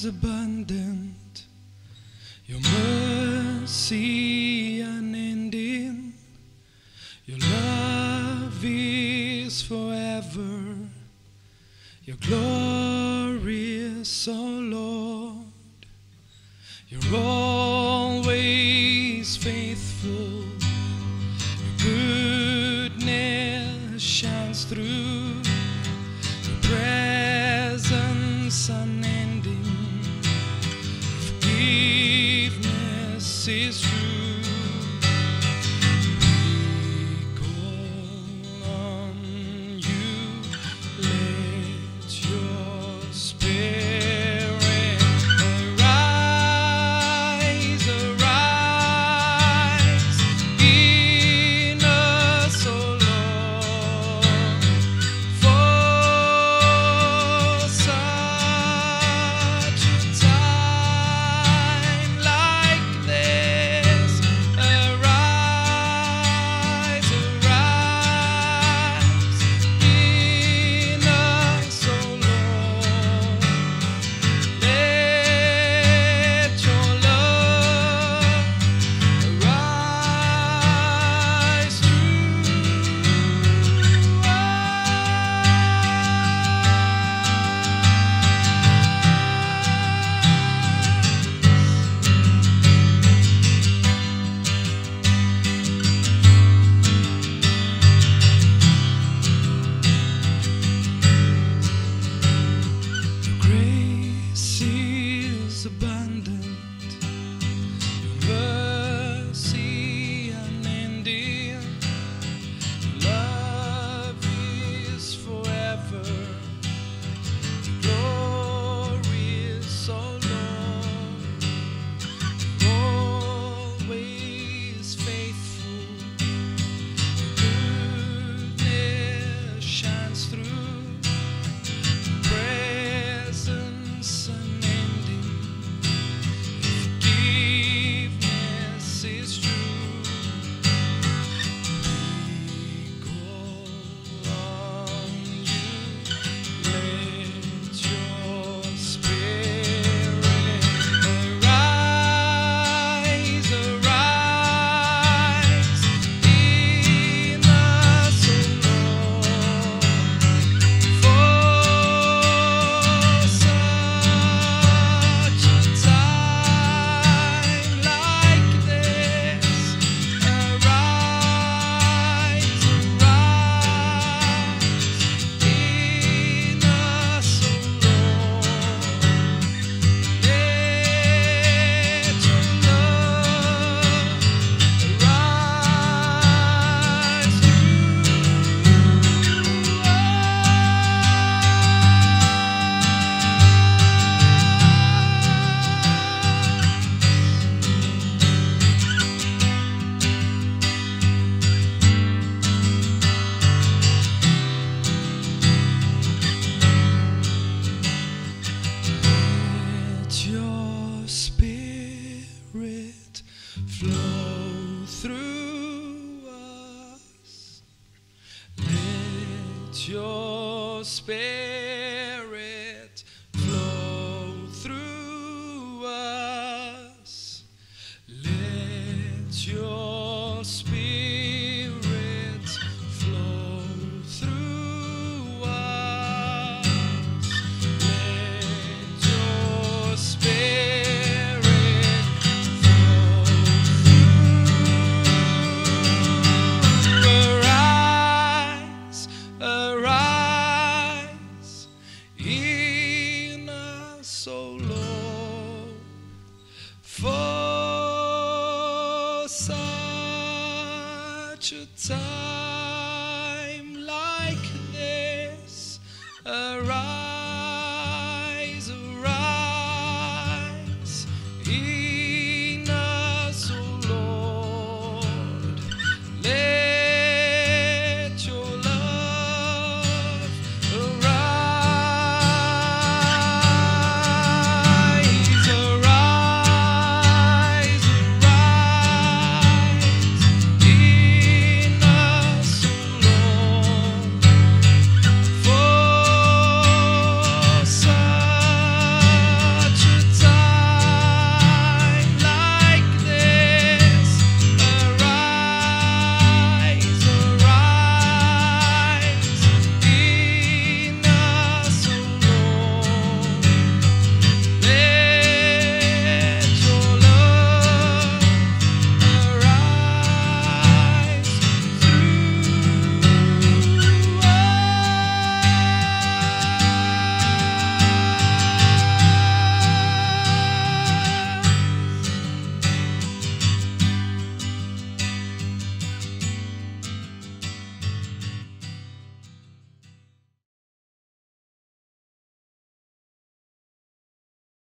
is abundant, your mercy unending, your love is forever, your glory is Lord. 就在